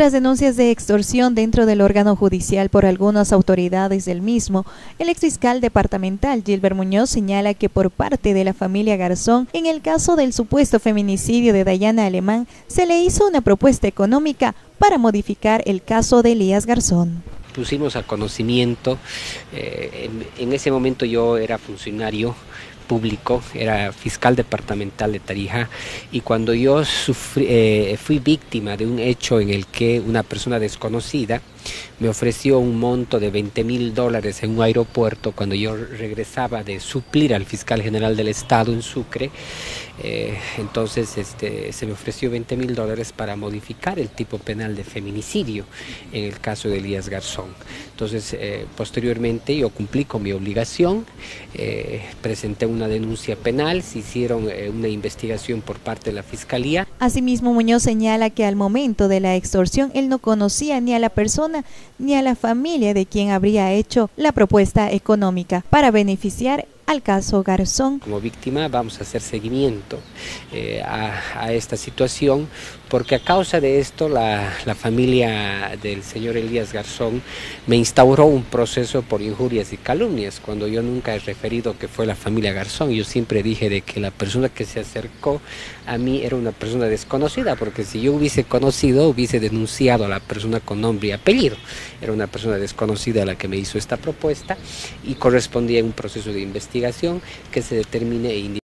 Tras denuncias de extorsión dentro del órgano judicial por algunas autoridades del mismo, el exfiscal departamental Gilbert Muñoz señala que por parte de la familia Garzón, en el caso del supuesto feminicidio de Dayana Alemán, se le hizo una propuesta económica para modificar el caso de Elías Garzón. Pusimos a conocimiento, eh, en, ese momento yo era funcionario público, era fiscal departamental de Tarija y cuando yo eh, fui víctima de un hecho en el que una persona desconocida me ofreció un monto de 20 mil dólares en un aeropuerto cuando yo regresaba de suplir al fiscal general del estado en Sucre. Eh, entonces este, se me ofreció 20 mil dólares para modificar el tipo penal de feminicidio en el caso de Elías Garzón. Entonces, eh, posteriormente yo cumplí con mi obligación, eh, presenté una denuncia penal, se hicieron una investigación por parte de la Fiscalía. Asimismo, Muñoz señala que al momento de la extorsión él no conocía ni a la persona ni a la familia de quien habría hecho la propuesta económica para beneficiar al caso Garzón. Como víctima vamos a hacer seguimiento eh, a, esta situación porque a causa de esto la, familia del señor Elías Garzón me instauró un proceso por injurias y calumnias cuando yo nunca he referido que fue la familia Garzón. Yo siempre dije de que la persona que se acercó a mí era una persona desconocida porque si yo hubiese conocido hubiese denunciado a la persona con nombre y apellido. Era una persona desconocida la que me hizo esta propuesta y correspondía a un proceso de investigación que se determine e